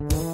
you.